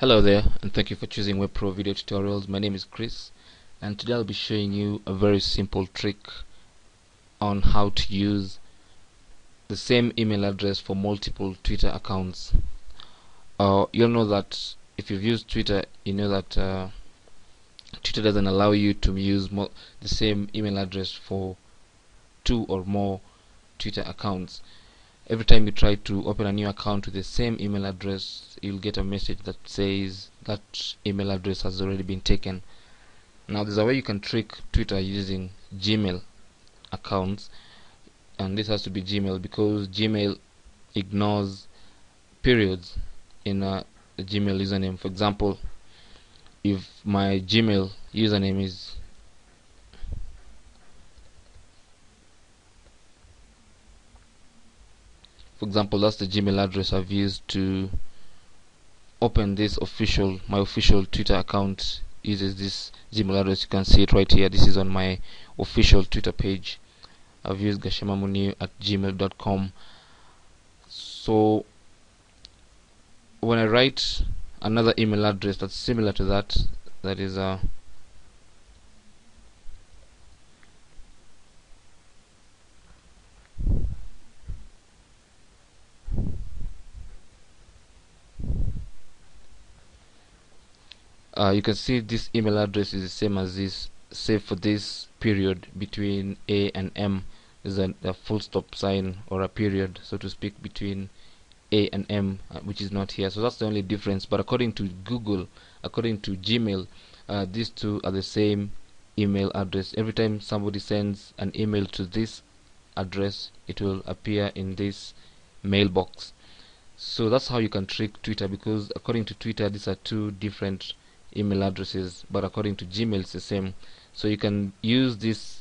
Hello there and thank you for choosing WebPro Video Tutorials. My name is Chris and today I'll be showing you a very simple trick on how to use the same email address for multiple Twitter accounts. Uh, you'll know that if you've used Twitter, you know that uh, Twitter doesn't allow you to use the same email address for two or more Twitter accounts every time you try to open a new account with the same email address you'll get a message that says that email address has already been taken. Now there's a way you can trick Twitter using Gmail accounts and this has to be Gmail because Gmail ignores periods in a, Gmail username. For example if my Gmail username is for example that's the Gmail address I've used to open this official my official Twitter account uses this Gmail address. You can see it right here. This is on my official Twitter page. I've used gashemamuniu at gmail.com so when I write another email address that's similar to that that is uh, uh, you can see this email address is the same as this save for this period between A and M. Is a, a, full stop sign or a period so to speak between A and M uh, which is not here. So that's the only difference. But according to Google according to Gmail uh, these two are the same email address. Every time somebody sends an email to this address it will appear in this mailbox. So that's how you can trick Twitter because according to Twitter these are two different email addresses but according to Gmail it's the same. So you can use this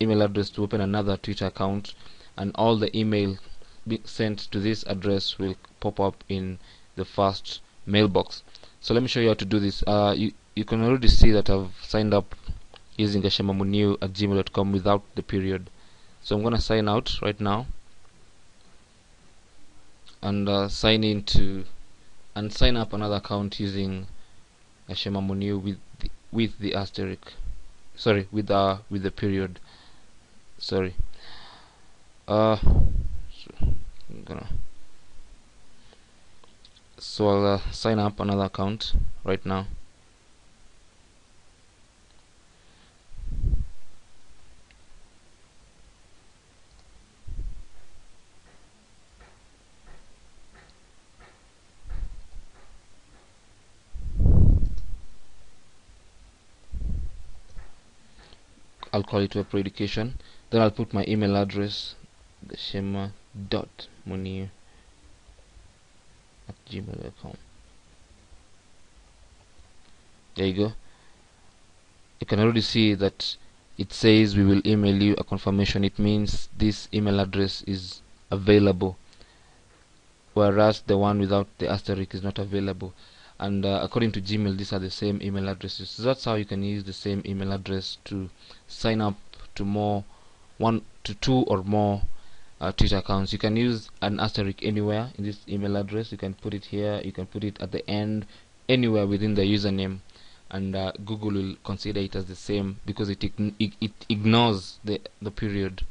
email address to open another Twitter account and all the email sent to this address will pop up in the first mailbox. So let me show you how to do this. Uh, you, you can already see that I've signed up using gashemamuniu at gmail.com without the period. So I'm gonna sign out right now and uh, sign in to and sign up another account using Ashema with the, with the asterisk. Sorry with the uh, with the period. Sorry. Uh so I'm gonna so I'll uh, sign up another account right now I'll call it web education then I'll put my email address gashema dot munir at gmail.com there you go. You can already see that it says we will email you a confirmation. It means this email address is available whereas the one without the asterisk is not available and uh, according to Gmail these are the same email addresses. So that's how you can use the same email address to sign up to more one to two or more uh, Twitter accounts. You can use an asterisk anywhere in this email address. You can put it here. You can put it at the end anywhere within the username. And uh, Google will consider it as the same because it, it, it ignores the, the period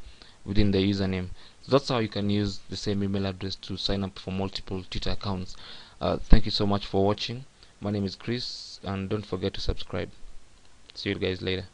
within the username that's how you can use the same email address to sign up for multiple Twitter accounts. Uh, thank you so much for watching. My name is Chris and don't forget to subscribe. See you guys later